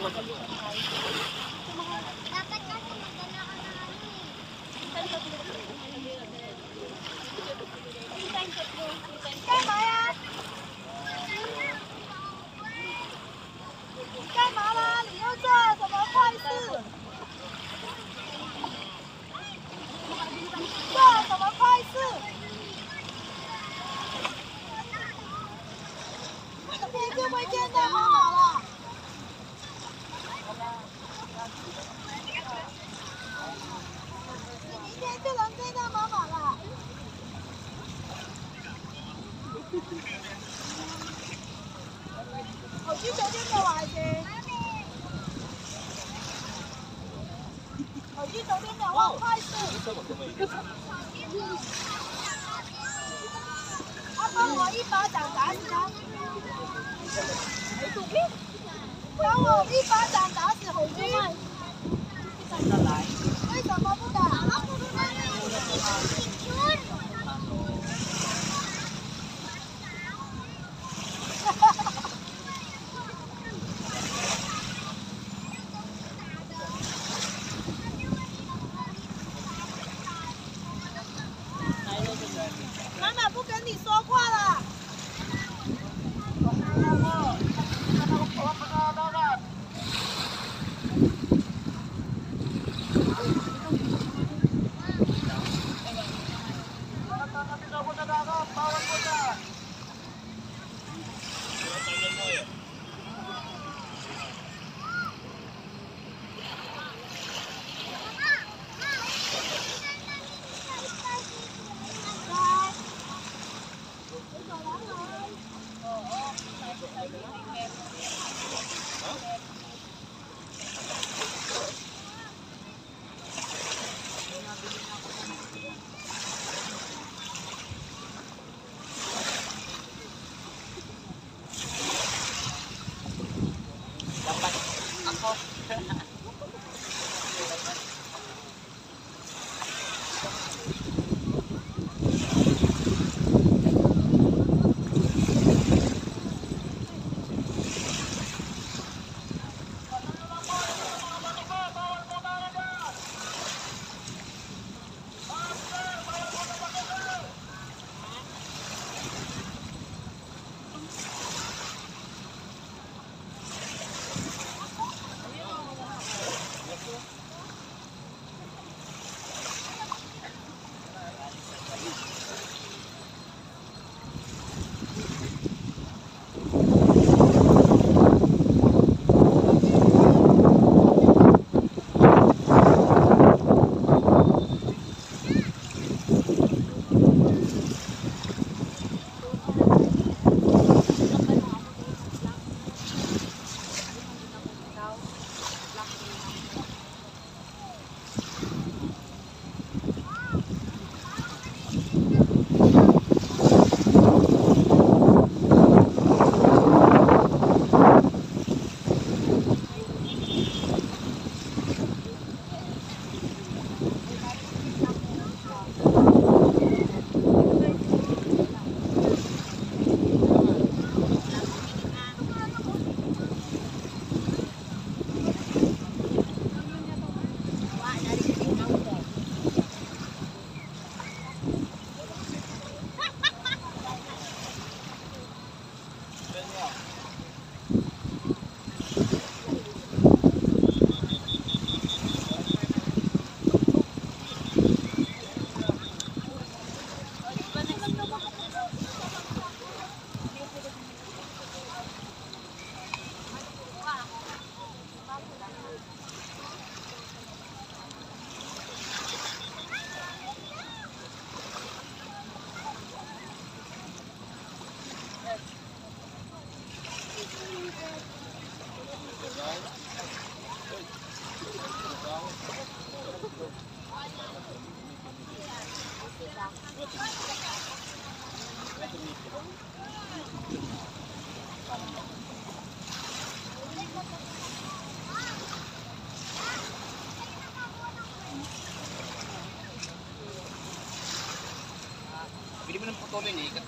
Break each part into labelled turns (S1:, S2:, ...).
S1: mga boss.
S2: 我去酒店两万块是。他帮我一巴掌打死他。帮我一巴掌打死红军。为什么不打？
S3: Ha ha ha. ini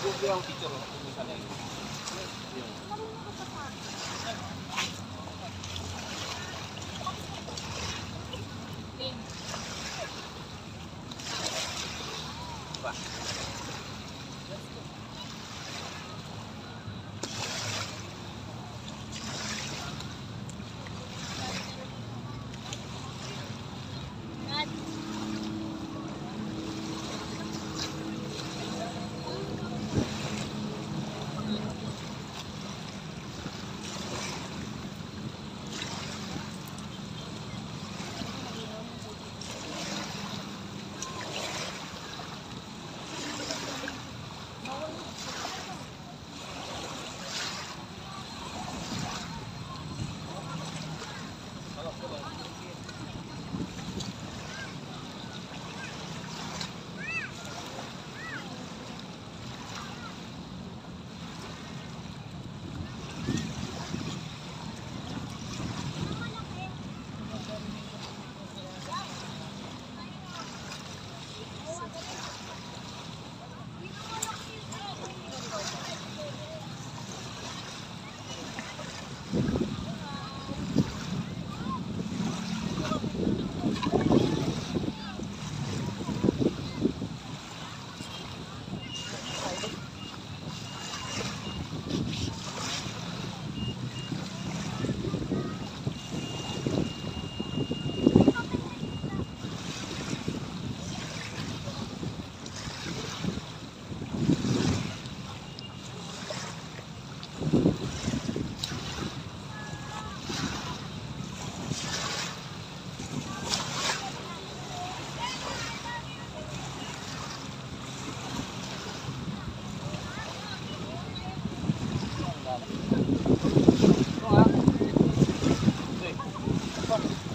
S3: Gue bilang teacher, misalnya Fuck.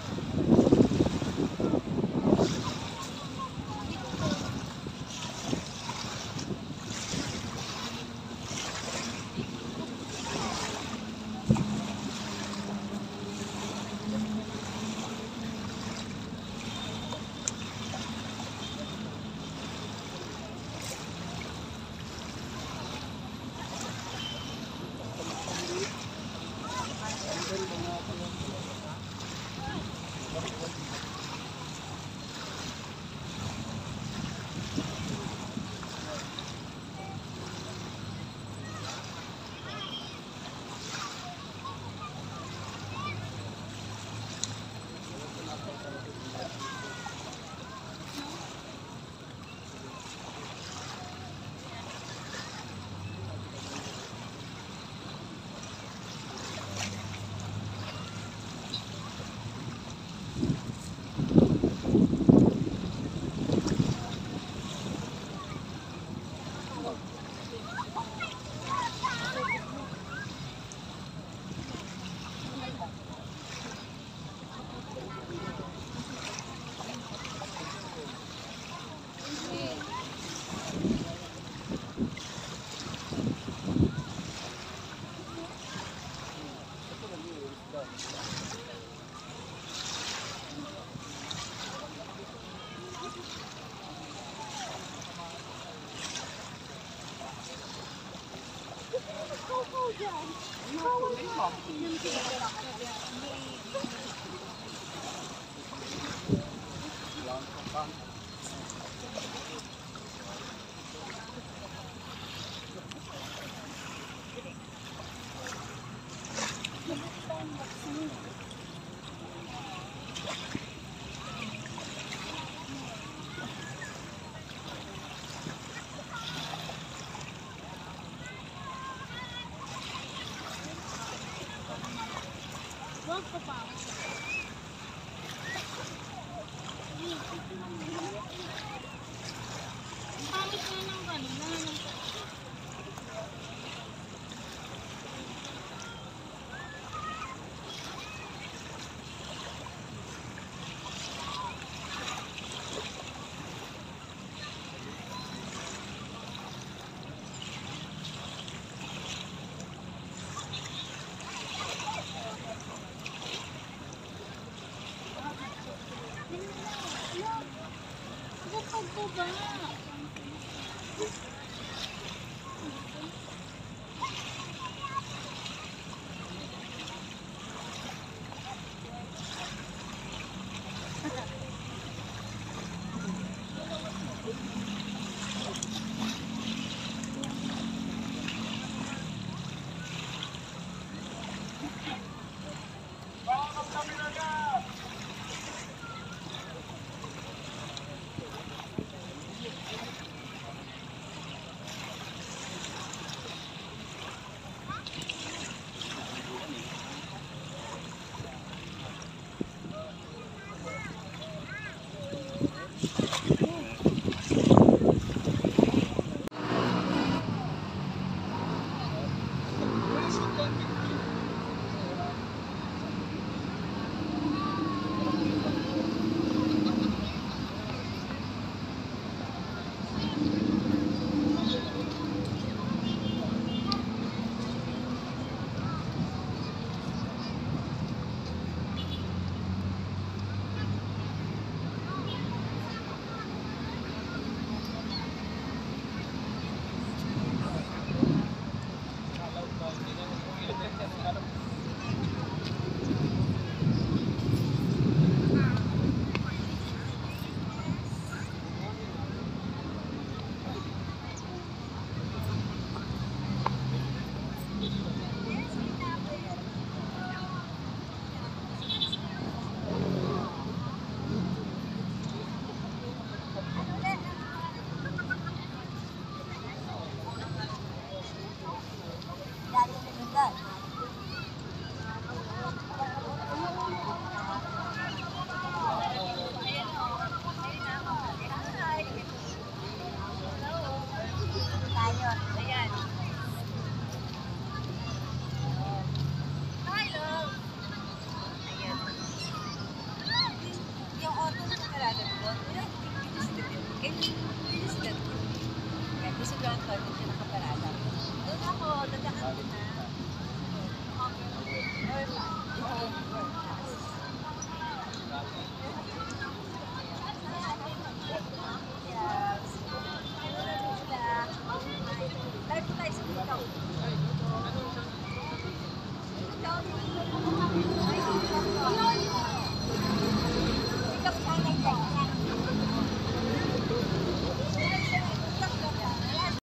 S3: 好多本！